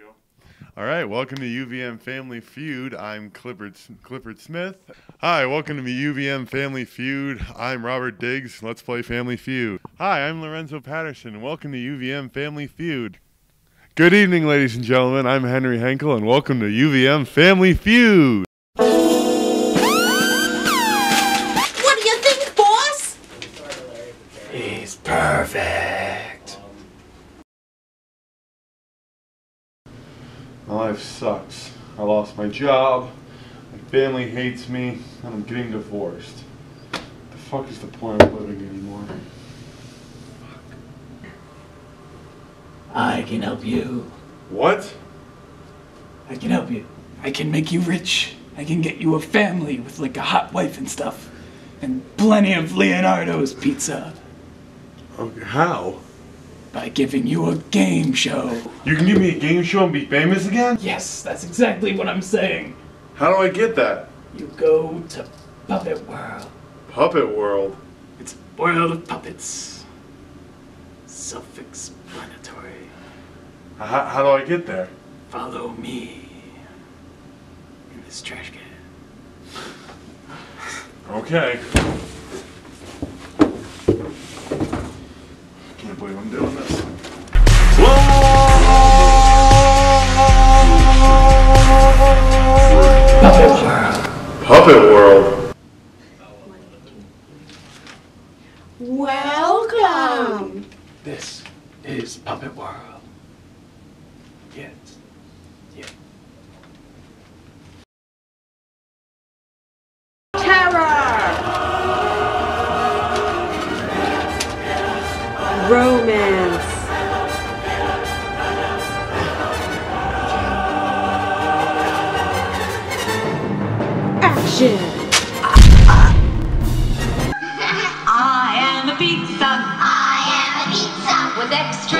go. All right, welcome to UVM Family Feud. I'm Clifford Clifford Smith. Hi, welcome to the UVM Family Feud. I'm Robert Diggs. Let's play Family Feud. Hi, I'm Lorenzo Patterson. Welcome to UVM Family Feud. Good evening, ladies and gentlemen. I'm Henry Henkel, and welcome to UVM Family Feud. What do you think, boss? He's perfect. My life sucks. I lost my job, my family hates me, and I'm getting divorced. The fuck is the point of living anymore? I can help you. What? I can help you. I can make you rich. I can get you a family with like a hot wife and stuff. And plenty of Leonardo's pizza. Okay, how? By giving you a game show. You can give me a game show and be famous again? Yes, that's exactly what I'm saying. How do I get that? You go to Puppet World. Puppet World. It's a world of puppets. Self explanatory. How, how do I get there? Follow me. In this trash can. Okay. Believe I'm doing this. Puppet World. Puppet World. Welcome. This is Puppet World. Yes. Romance. Action. I am a pizza. I am a pizza with extra